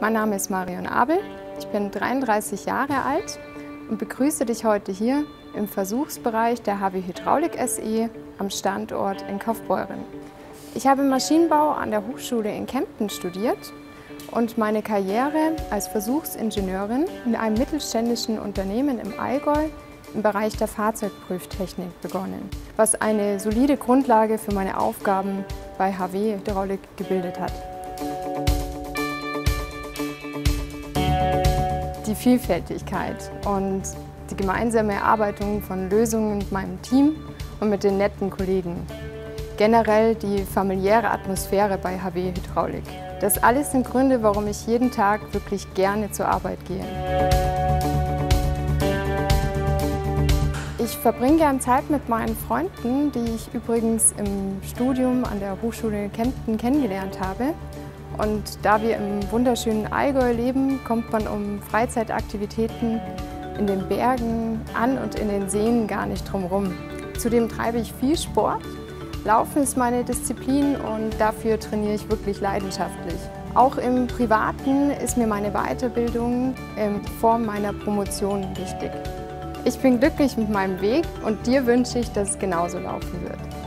Mein Name ist Marion Abel, ich bin 33 Jahre alt und begrüße dich heute hier im Versuchsbereich der HW Hydraulik SE am Standort in Kaufbeuren. Ich habe Maschinenbau an der Hochschule in Kempten studiert und meine Karriere als Versuchsingenieurin in einem mittelständischen Unternehmen im Allgäu im Bereich der Fahrzeugprüftechnik begonnen, was eine solide Grundlage für meine Aufgaben bei HW Hydraulik gebildet hat. Die Vielfältigkeit und die gemeinsame Erarbeitung von Lösungen mit meinem Team und mit den netten Kollegen. Generell die familiäre Atmosphäre bei HW Hydraulik. Das alles sind Gründe, warum ich jeden Tag wirklich gerne zur Arbeit gehe. Ich verbringe gern Zeit mit meinen Freunden, die ich übrigens im Studium an der Hochschule Kempten kennengelernt habe. Und da wir im wunderschönen Allgäu leben, kommt man um Freizeitaktivitäten in den Bergen, an und in den Seen gar nicht drum rum. Zudem treibe ich viel Sport. Laufen ist meine Disziplin und dafür trainiere ich wirklich leidenschaftlich. Auch im Privaten ist mir meine Weiterbildung in Form meiner Promotion wichtig. Ich bin glücklich mit meinem Weg und dir wünsche ich, dass es genauso laufen wird.